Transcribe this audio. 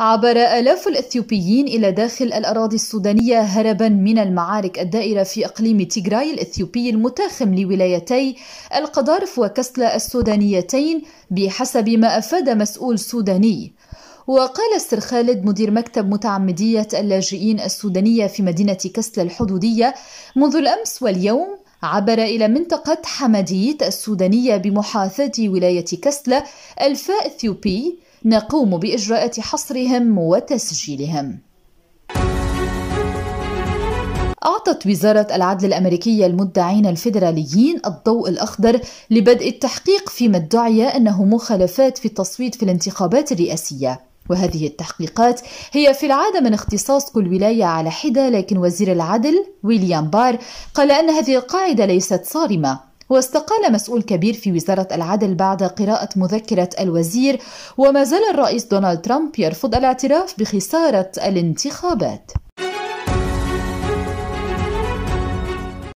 عبر آلاف الإثيوبيين إلى داخل الأراضي السودانية هربا من المعارك الدائرة في إقليم تيغراي الإثيوبي المتاخم لولايتي القضارف وكسلا السودانيتين بحسب ما أفاد مسؤول سوداني. وقال السر خالد مدير مكتب متعمدية اللاجئين السودانية في مدينة كسلا الحدودية منذ الأمس واليوم عبر إلى منطقة حمديت السودانية بمحاثاة ولاية كسلا ألفاء إثيوبي نقوم بإجراءات حصرهم وتسجيلهم. أعطت وزارة العدل الأمريكية المدعين الفيدراليين الضوء الأخضر لبدء التحقيق فيما ادعي أنه مخالفات في التصويت في الانتخابات الرئاسية. وهذه التحقيقات هي في العادة من اختصاص كل ولاية على حدة لكن وزير العدل ويليام بار قال أن هذه القاعدة ليست صارمة. واستقال مسؤول كبير في وزارة العدل بعد قراءة مذكرة الوزير وما زال الرئيس دونالد ترامب يرفض الاعتراف بخسارة الانتخابات.